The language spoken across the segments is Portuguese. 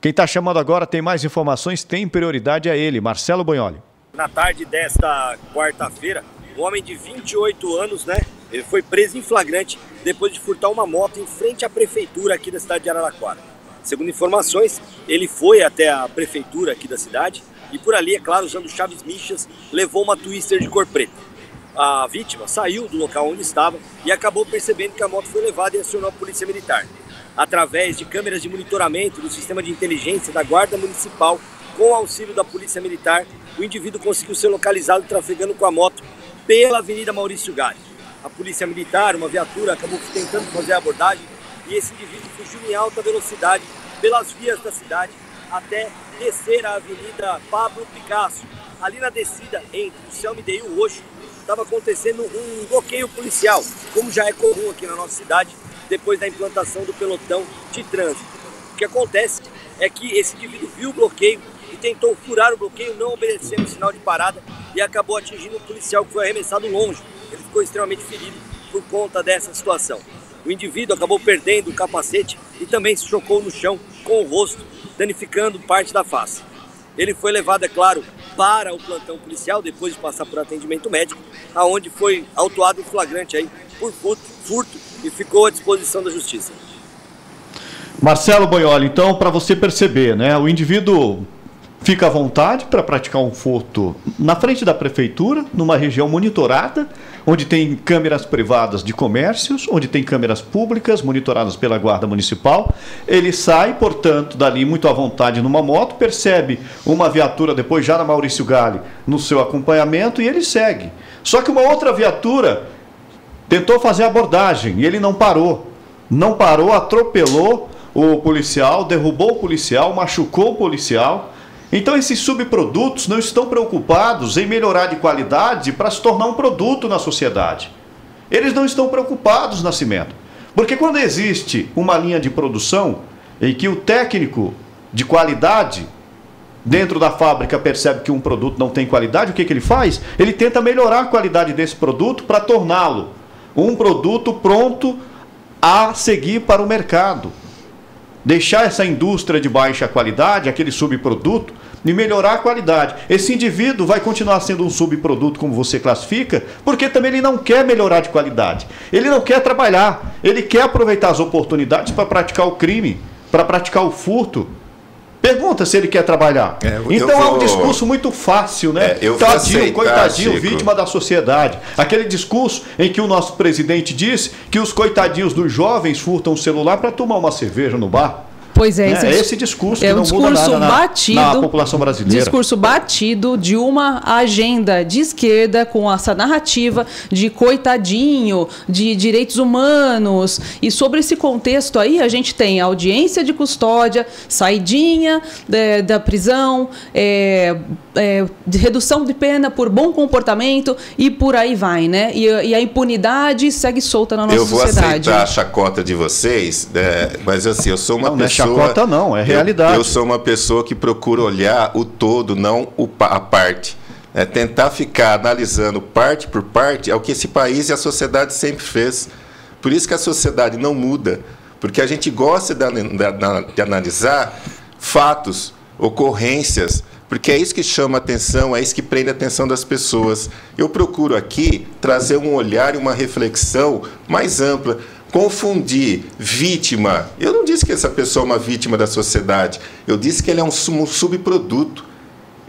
Quem está chamando agora tem mais informações, tem prioridade a ele, Marcelo Bonholi. Na tarde desta quarta-feira, um homem de 28 anos, né? Ele foi preso em flagrante depois de furtar uma moto em frente à prefeitura aqui da cidade de Araraquara. Segundo informações, ele foi até a prefeitura aqui da cidade e por ali, é claro, usando chaves michas, levou uma twister de cor preta. A vítima saiu do local onde estava e acabou percebendo que a moto foi levada e acionou a polícia militar através de câmeras de monitoramento do sistema de inteligência da Guarda Municipal, com auxílio da Polícia Militar, o indivíduo conseguiu ser localizado trafegando com a moto pela Avenida Maurício Gari. A Polícia Militar, uma viatura, acabou tentando fazer a abordagem e esse indivíduo fugiu em alta velocidade pelas vias da cidade até descer a Avenida Pablo Picasso. Ali na descida entre o Selmide e o Oxo, estava acontecendo um bloqueio policial, como já é comum aqui na nossa cidade, depois da implantação do pelotão de trânsito. O que acontece é que esse indivíduo viu o bloqueio e tentou furar o bloqueio, não obedecendo o sinal de parada e acabou atingindo um policial que foi arremessado longe. Ele ficou extremamente ferido por conta dessa situação. O indivíduo acabou perdendo o capacete e também se chocou no chão com o rosto, danificando parte da face. Ele foi levado, é claro, para o plantão policial depois de passar por atendimento médico, aonde foi autuado em flagrante aí por furto, e ficou à disposição da justiça. Marcelo Boioli, então, para você perceber, né, o indivíduo fica à vontade para praticar um furto na frente da prefeitura, numa região monitorada, onde tem câmeras privadas de comércios, onde tem câmeras públicas monitoradas pela Guarda Municipal. Ele sai, portanto, dali muito à vontade numa moto, percebe uma viatura depois já na Maurício Gale no seu acompanhamento e ele segue. Só que uma outra viatura tentou fazer abordagem e ele não parou. Não parou, atropelou o policial, derrubou o policial, machucou o policial. Então esses subprodutos não estão preocupados em melhorar de qualidade para se tornar um produto na sociedade. Eles não estão preocupados, Nascimento. Porque quando existe uma linha de produção em que o técnico de qualidade dentro da fábrica percebe que um produto não tem qualidade, o que, que ele faz? Ele tenta melhorar a qualidade desse produto para torná-lo um produto pronto a seguir para o mercado. Deixar essa indústria de baixa qualidade, aquele subproduto, e melhorar a qualidade. Esse indivíduo vai continuar sendo um subproduto, como você classifica, porque também ele não quer melhorar de qualidade. Ele não quer trabalhar. Ele quer aproveitar as oportunidades para praticar o crime, para praticar o furto. Pergunta se ele quer trabalhar. É, então vou... é um discurso muito fácil, né? É, Tadinho, aceitar, coitadinho, Chico. vítima da sociedade. Aquele discurso em que o nosso presidente disse que os coitadinhos dos jovens furtam o celular para tomar uma cerveja no bar. Pois é, esse, é, esse discurso é um discurso batido, na, na, população brasileira. Discurso batido de uma agenda de esquerda com essa narrativa de coitadinho, de direitos humanos. E sobre esse contexto aí, a gente tem audiência de custódia, saidinha é, da prisão, é, é, de redução de pena por bom comportamento e por aí vai, né? E, e a impunidade segue solta na nossa sociedade. Eu vou aceitar a chacota de vocês, né? mas assim, eu sou uma não, pessoa chacota não, é realidade. Eu, eu, sou uma pessoa que procura olhar o todo, não o, a parte. É, tentar ficar analisando parte por parte é o que esse país e a sociedade sempre fez. Por isso que a sociedade não muda, porque a gente gosta de, de, de analisar fatos, ocorrências, porque é isso que chama a atenção, é isso que prende a atenção das pessoas. Eu procuro aqui trazer um olhar e uma reflexão mais ampla confundir vítima. Eu não disse que essa pessoa é uma vítima da sociedade, eu disse que ele é um subproduto.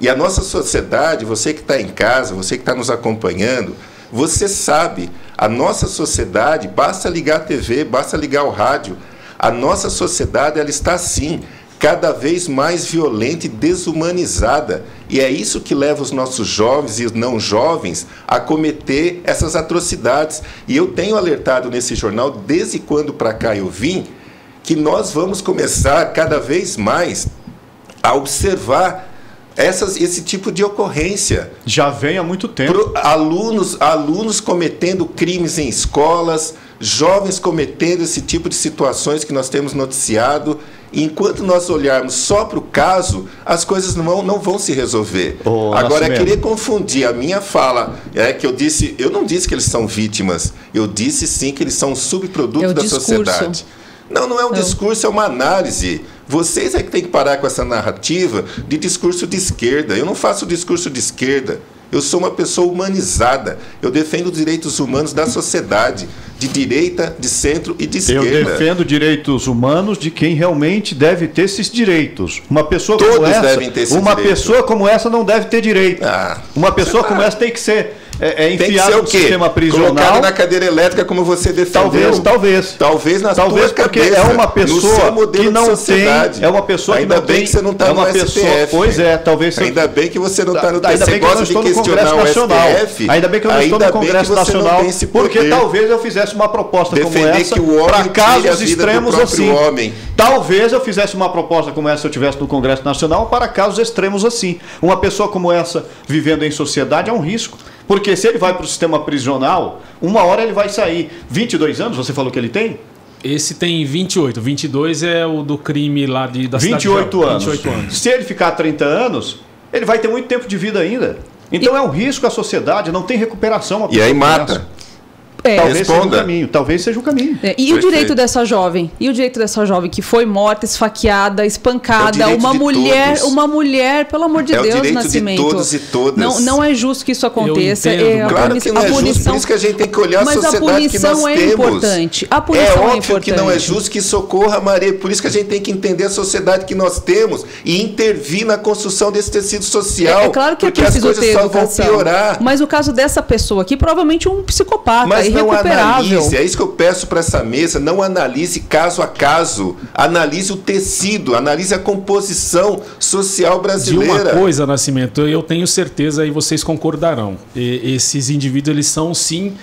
E a nossa sociedade, você que está em casa, você que está nos acompanhando, você sabe, a nossa sociedade, basta ligar a TV, basta ligar o rádio, a nossa sociedade ela está assim, cada vez mais violenta e desumanizada. E é isso que leva os nossos jovens e não jovens a cometer essas atrocidades. E eu tenho alertado nesse jornal, desde quando para cá eu vim, que nós vamos começar cada vez mais a observar essas, esse tipo de ocorrência. Já vem há muito tempo. Pro, alunos, alunos cometendo crimes em escolas, jovens cometendo esse tipo de situações que nós temos noticiado enquanto nós olharmos só para o caso, as coisas não vão, não vão se resolver. Oh, Agora, é querer confundir a minha fala, é que eu disse, eu não disse que eles são vítimas, eu disse sim que eles são um subproduto é da discurso. sociedade. Não, não é um é. discurso, é uma análise. Vocês é que tem que parar com essa narrativa de discurso de esquerda. Eu não faço discurso de esquerda. Eu sou uma pessoa humanizada. Eu defendo os direitos humanos da sociedade, de direita, de centro e de esquerda. Eu defendo direitos humanos de quem realmente deve ter esses direitos. Uma pessoa Todos como essa, devem ter esse uma direito. pessoa como essa não deve ter direito. Ah, uma pessoa como essa tem que ser é, é Tem que enfiada ser o no quê? sistema prisional. Colocado na cadeira elétrica como você defendeu. Talvez, talvez. Talvez na Talvez tua porque cabeça, é uma pessoa que não tem, é uma pessoa Ainda que não bem tem, que você não está é uma no pessoa, STF. pois é, talvez você- Ainda bem que você não está no Ainda bem que eu não estou no Congresso Nacional. STF. Ainda bem que eu não estou no Congresso Nacional, porque talvez eu fizesse uma proposta Defender como essa para casos extremos assim. homem. Talvez eu fizesse uma proposta como essa se eu tivesse no Congresso Nacional para casos extremos assim. Uma pessoa como essa vivendo em sociedade é um risco. Porque se ele vai para o sistema prisional, uma hora ele vai sair. 22 anos, você falou que ele tem? Esse tem 28. 22 é o do crime lá de, da cidade de 28 Jal- anos. 28 anos. Se ele ficar 30 anos, ele vai ter muito tempo de vida ainda. Então é um risco à sociedade, não tem recuperação. E aí mata. É. Talvez seja o Responda. caminho. Talvez seja o caminho. É, e o Perfeito. direito dessa jovem? E o direito dessa jovem que foi morta, esfaqueada, É espancada, o direito uma de mulher, todos. uma mulher, pelo amor de É o Deus, de Nascimento. todos e todas. Não, não é justo que isso aconteça. entendo, é, a Claro puni- que não a é justo, punição, por isso que a gente tem que olhar a mas sociedade a punição que nós é temos. importante. A É punição é, óbvio importante. que não é justo que socorra, Maria. Por isso que a gente tem que entender a sociedade que nós temos e intervir na construção desse tecido social. É, é claro que é porque as preciso coisas ter só vão piorar. Mas o caso dessa pessoa aqui, provavelmente um psicopata, Mas não analise, é isso que eu peço para essa mesa, não analise caso a caso, analise o tecido, analise a composição social De brasileira. uma coisa, Nascimento, eu tenho certeza e vocês concordarão. E- esses indivíduos eles são sim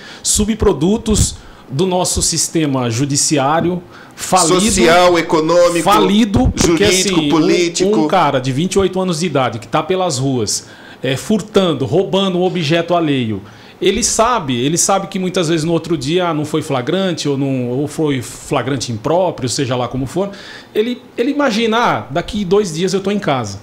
subprodutos do nosso sistema judiciário falido, Social, econômico, falido, porque, jurídico, assim, um- político. Um, cara de 28 anos de idade que está pelas ruas, é, furtando, roubando um objeto alheio. Ele sabe, ele sabe que muitas vezes no outro dia não foi flagrante ou, não, ou foi flagrante impróprio, seja lá como for. Ele, ele imagina, ah, daqui dois dias eu estou em casa.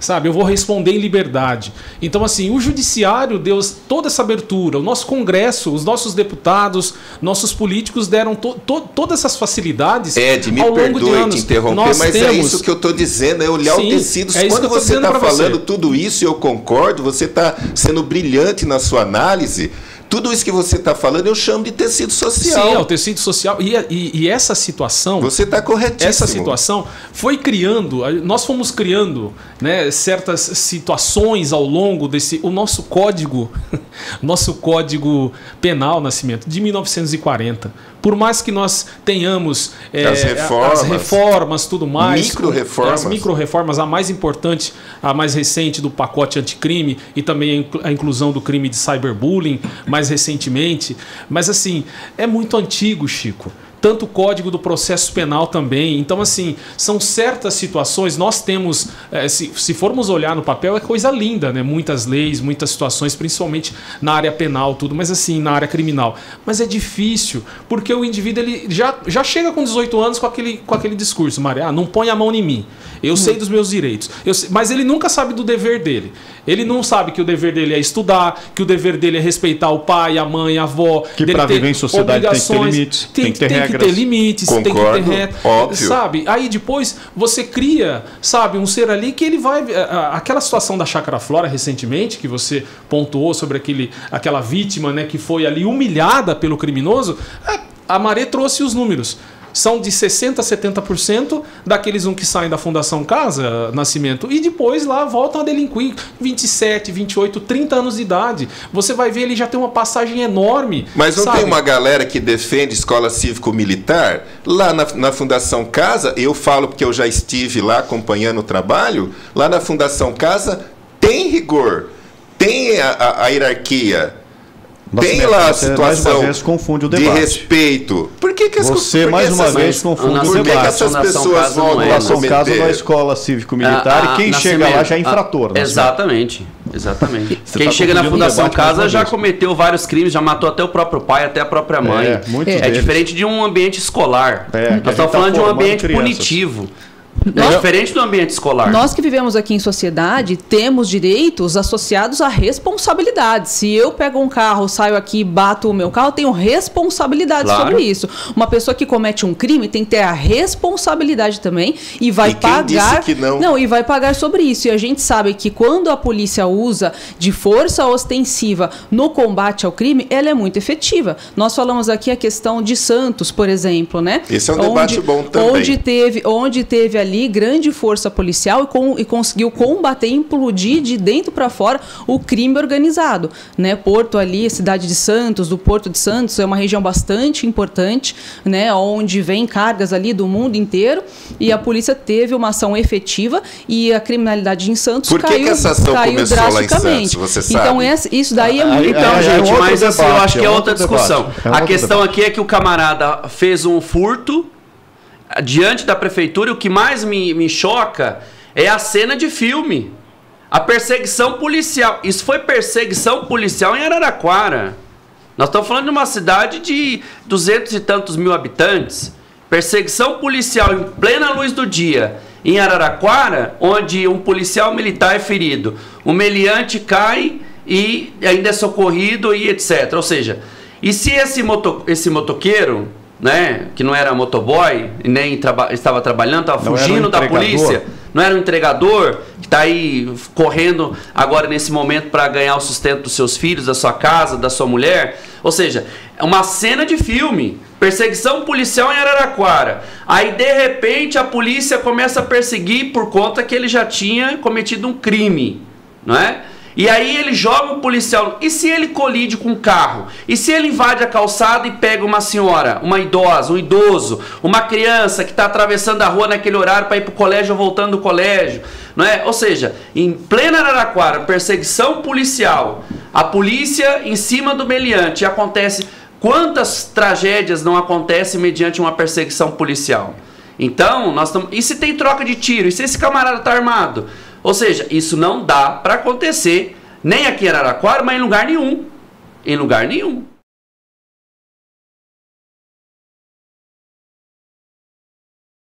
Sabe, eu vou responder em liberdade. Então, assim, o judiciário deu toda essa abertura, o nosso Congresso, os nossos deputados, nossos políticos deram to, to, todas essas facilidades Ed, me ao longo de perdoe anos. te interromper, Nós mas é temos- isso que eu estou dizendo, é olhar Sim, o tecido. é Quando você está pra você. falando tudo isso, e eu concordo, você está sendo brilhante na sua análise. Tudo isso que você está falando, eu chamo de tecido social. Sim, é o tecido social. E, e- e essa situação. Você está corretíssimo. Essa situação foi criando, nós fomos criando né, certas situações ao longo desse. O nosso código, nosso código penal, Nascimento, de 1940. Por mais que nós tenhamos é, As reformas. as reformas, tudo mais. Micro-reformas. As micro-reformas, a mais importante, a mais recente do pacote anticrime e também a inclu- a inclusão do crime de cyberbullying mais recentemente. Mas assim, é muito antigo, Chico tanto o Código do Processo Penal também. Então, assim, são certas situações. Nós temos, eh, se, se formos olhar no papel, é coisa linda, né? Muitas leis, muitas situações, principalmente na área penal, tudo, mas assim, na área criminal. Mas é difícil, porque o indivíduo ele já, já chega com 18 anos com aquele, com aquele discurso, Maria, ah, não põe a mão em mim. Eu sei dos meus direitos. Eu sei- mas ele nunca sabe do dever dele. Ele não sabe que o dever dele é estudar, que o dever dele é respeitar o pai, a mãe, a avó. Que ter viver em sociedade tem que ter limites, Tem, tem que ter tem que regras. ter limites, tem que Concordo, ter reto, óbvio. sabe? Aí depois você cria, sabe, um ser ali que ele vai a- aquela situação da chácara flora recentemente que você pontuou sobre aquele aquela vítima, né, que foi ali humilhada pelo criminoso, a, a Maré trouxe os números. São de 60% a 70% daqueles um que saem da Fundação Casa Nascimento e depois lá voltam a delinquir 27, 28, 30 anos de idade. Você vai ver ele já tem uma passagem enorme. Mas não sabe? tem uma galera que defende escola cívico-militar? Lá na, na Fundação Casa, eu falo porque eu já estive lá acompanhando o trabalho, lá na Fundação Casa tem rigor, tem a, a- a hierarquia, tem lá a você mais situação uma vez confunde o de debate. respeito. Por que, que as Você, mais uma essas- vez, confunde a o Por que, que debate. essas pessoas vão é, Fundação cometer? Casa na escola cívico-militar e quem chega lá já é infrator. ah, né? exatamente, exatamente. Você quem tá chega na Fundação debate Casa já cometeu vários crimes, já matou até o próprio pai, até a própria mãe. É, É deles. diferente de um ambiente escolar. É, a Nós tá estamos falando de um ambiente crianças. punitivo. É Nós- diferente do ambiente escolar. Nós que vivemos aqui em sociedade temos direitos associados à responsabilidade. Se eu pego um carro, saio aqui e bato o meu carro, eu tenho responsabilidade Claro. sobre isso. Uma pessoa que comete um crime tem que ter a responsabilidade também e vai E quem pagar. disse que não? e vai pagar sobre isso. E a gente sabe que quando a polícia usa de força ostensiva no combate ao crime, ela é muito efetiva. Nós falamos aqui a questão de Santos, por exemplo, né? Esse é um debate bom também. Onde teve, onde teve ali grande força policial e, com- e conseguiu combater, implodir de dentro para fora o crime organizado, né? Porto ali, cidade de Santos, do Porto de Santos é uma região bastante importante, né? Onde vem cargas ali do mundo inteiro e a polícia teve uma ação efetiva e a criminalidade em Santos Por que caiu, que essa ação caiu começou lá em drasticamente. Santos, você Então isso daí é Aí- muito Então, é- é gente, outro mas assim, eu acho que é, é outra discussão. é a questão debate. aqui é que o camarada fez um furto diante da prefeitura o que mais me, me choca é a cena de filme. A perseguição policial. Isso foi perseguição policial em Araraquara. Nós estamos falando de uma cidade de duzentos e tantos mil habitantes. Perseguição policial em plena luz do dia em Araraquara, onde um policial militar é ferido. O meliante cai e ainda é socorrido e etc. Ou seja, e se esse, moto, esse motoqueiro, né, que não era motoboy e nem traba, estava trabalhando, estava era um fugindo da polícia, não era um entregador que está aí correndo agora nesse momento para ganhar o sustento dos seus filhos, da sua casa, da sua mulher. Ou seja, é uma cena de filme. Perseguição policial em Araraquara. Aí de repente a polícia começa a perseguir por conta que ele já tinha cometido um crime, não é? E aí ele joga o policial. E se ele colide com um carro? E se ele invade a calçada e pega uma senhora, uma idosa, um idoso, uma criança que está atravessando a rua naquele horário para ir para o colégio ou voltando do colégio? Não é? Ou seja, em plena Araraquara, perseguição policial, a polícia em cima do meliante acontece. Quantas tragédias não acontecem mediante uma perseguição policial? Então, nós estamos. E se tem troca de tiro? E se esse camarada está armado? Ou seja, isso não dá para acontecer nem aqui em Araraquara, mas em lugar nenhum. Em lugar nenhum.